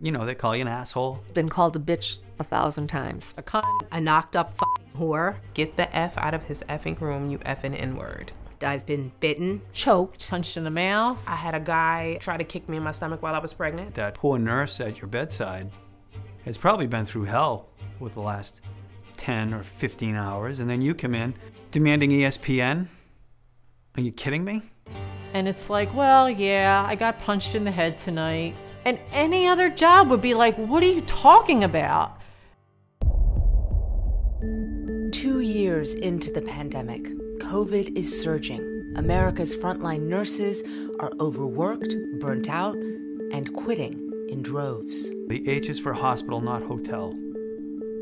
You know, they call you an asshole. Been called a bitch a thousand times. A cunt, a knocked up fucking whore. Get the F out of his effing room, you effing N word. I've been bitten, choked, punched in the mouth. I had a guy try to kick me in my stomach while I was pregnant. That poor nurse at your bedside has probably been through hell with the last 10 or 15 hours, and then you come in demanding ESPN? Are you kidding me? And it's like, well, yeah, I got punched in the head tonight. And any other job would be like, what are you talking about? Two years into the pandemic, COVID is surging. America's frontline nurses are overworked, burnt out, and quitting in droves. The H is for hospital, not hotel.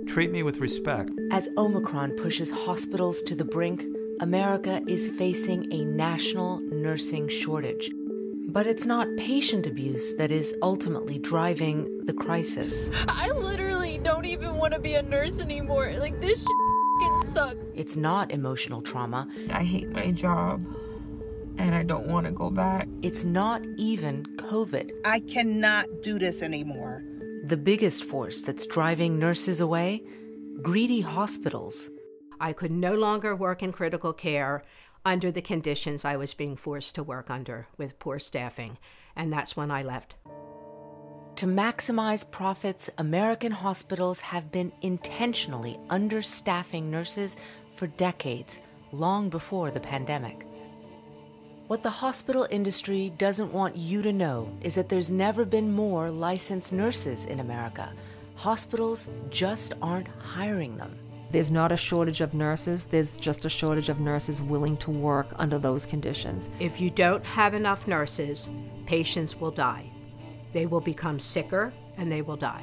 Treat me with respect. As Omicron pushes hospitals to the brink, America is facing a national nursing shortage. But it's not patient abuse that is ultimately driving the crisis. I literally don't even want to be a nurse anymore. Like, this shit sucks. It's not emotional trauma. I hate my job and I don't want to go back. It's not even COVID. I cannot do this anymore. The biggest force that's driving nurses away? Greedy hospitals. I could no longer work in critical care under the conditions I was being forced to work under with poor staffing, and that's when I left. To maximize profits, American hospitals have been intentionally understaffing nurses for decades, long before the pandemic. What the hospital industry doesn't want you to know is that there's never been more licensed nurses in America. Hospitals just aren't hiring them. There's not a shortage of nurses, there's just a shortage of nurses willing to work under those conditions. If you don't have enough nurses, patients will die. They will become sicker and they will die.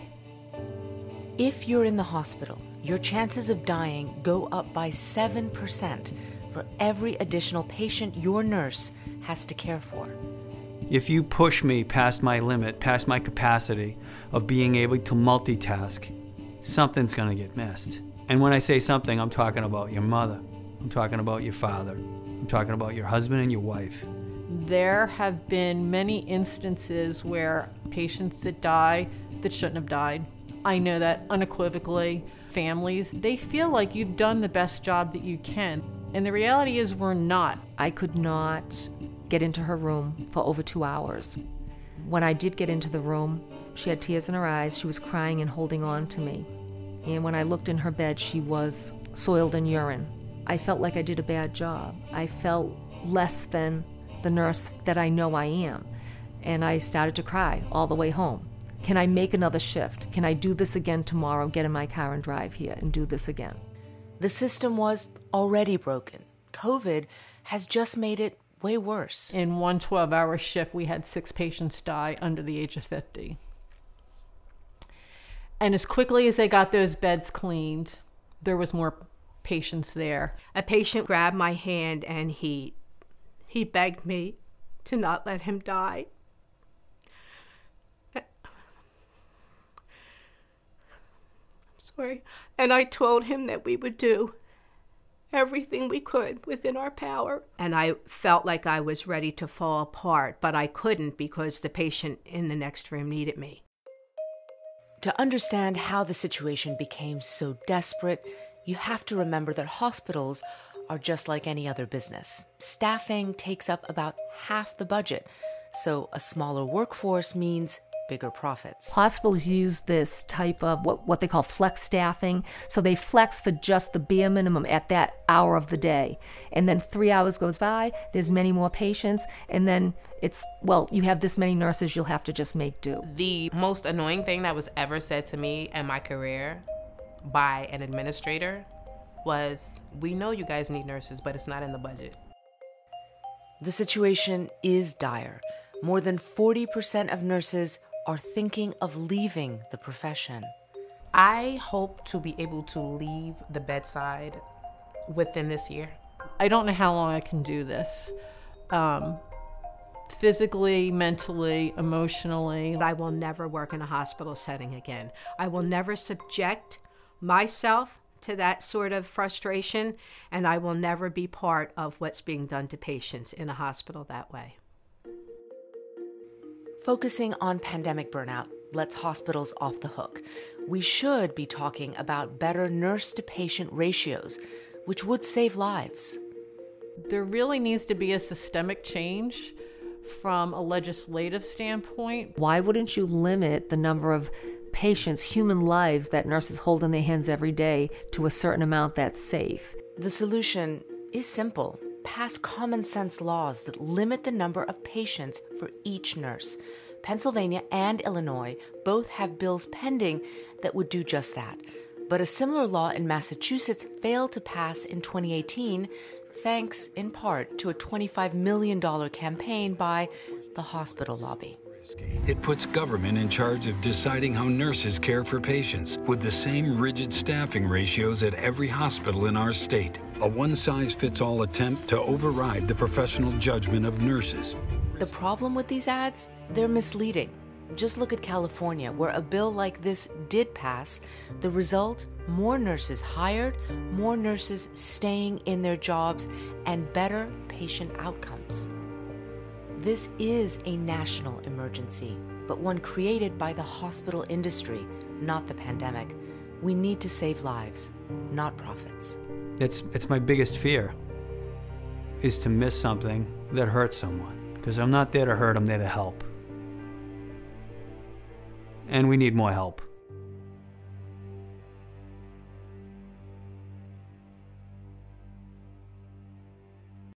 If you're in the hospital, your chances of dying go up by 7% for every additional patient your nurse has to care for. If you push me past my limit, past my capacity of being able to multitask, something's going to get missed. And when I say something, I'm talking about your mother, I'm talking about your father, I'm talking about your husband and your wife. There have been many instances where patients that die that shouldn't have died. I know that unequivocally. Families, they feel like you've done the best job that you can. And the reality is, we're not. I could not get into her room for over two hours. When I did get into the room, she had tears in her eyes. She was crying and holding on to me. And when I looked in her bed, she was soiled in urine. I felt like I did a bad job. I felt less than the nurse that I know I am. And I started to cry all the way home. Can I make another shift? Can I do this again tomorrow? Get in my car and drive here and do this again. The system was already broken. COVID has just made it way worse. In one 12 hour shift, we had six patients die under the age of 50. And as quickly as they got those beds cleaned, there was more patients there. A patient grabbed my hand and he he begged me to not let him die. I'm sorry. And I told him that we would do everything we could within our power. And I felt like I was ready to fall apart, but I couldn't because the patient in the next room needed me. To understand how the situation became so desperate, you have to remember that hospitals are just like any other business. Staffing takes up about half the budget, so a smaller workforce means bigger profits. Hospitals use this type of what, what they call flex staffing. So they flex for just the bare minimum at that hour of the day. And then three hours goes by, there's many more patients, and then it's, well, you have this many nurses, you'll have to just make do. The most annoying thing that was ever said to me in my career by an administrator was, We know you guys need nurses, but it's not in the budget. The situation is dire. More than 40% of nurses are thinking of leaving the profession. I hope to be able to leave the bedside within this year. I don't know how long I can do this. Um, physically, mentally, emotionally. I will never work in a hospital setting again. I will never subject myself to that sort of frustration, and I will never be part of what's being done to patients in a hospital that way. Focusing on pandemic burnout, lets hospitals off the hook. We should be talking about better nurse to patient ratios, which would save lives. There really needs to be a systemic change from a legislative standpoint. Why wouldn't you limit the number of patients, human lives that nurses hold in their hands every day to a certain amount that's safe? The solution is simple pass common sense laws that limit the number of patients for each nurse. Pennsylvania and Illinois both have bills pending that would do just that. But a similar law in Massachusetts failed to pass in 2018, thanks in part to a $25 million campaign by the hospital lobby. It puts government in charge of deciding how nurses care for patients with the same rigid staffing ratios at every hospital in our state. A one size fits all attempt to override the professional judgment of nurses. The problem with these ads, they're misleading. Just look at California, where a bill like this did pass. The result more nurses hired, more nurses staying in their jobs, and better patient outcomes. This is a national emergency, but one created by the hospital industry, not the pandemic. We need to save lives, not profits. It's, it's my biggest fear, is to miss something that hurts someone. Because I'm not there to hurt, I'm there to help. And we need more help.